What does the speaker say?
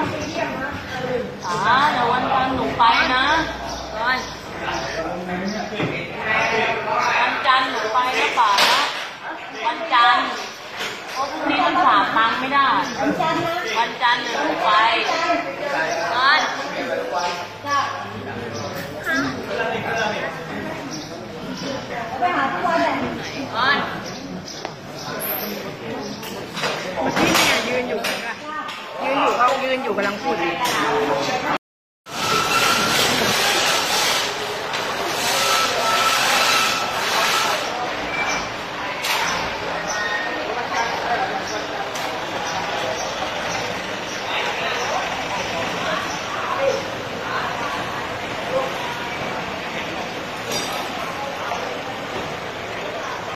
ป๋าเดี๋ยววันจันทร์หนูไปนะไปวันจันทร์หนูไปนะป่านะวันจันทร์เพราะพรุ่งนี้มันฝากตังไม่ได้ วันจันทร์หนูไปก่อไปหาทุกวันเลยก่อ ยืนอยู่กำลังพูด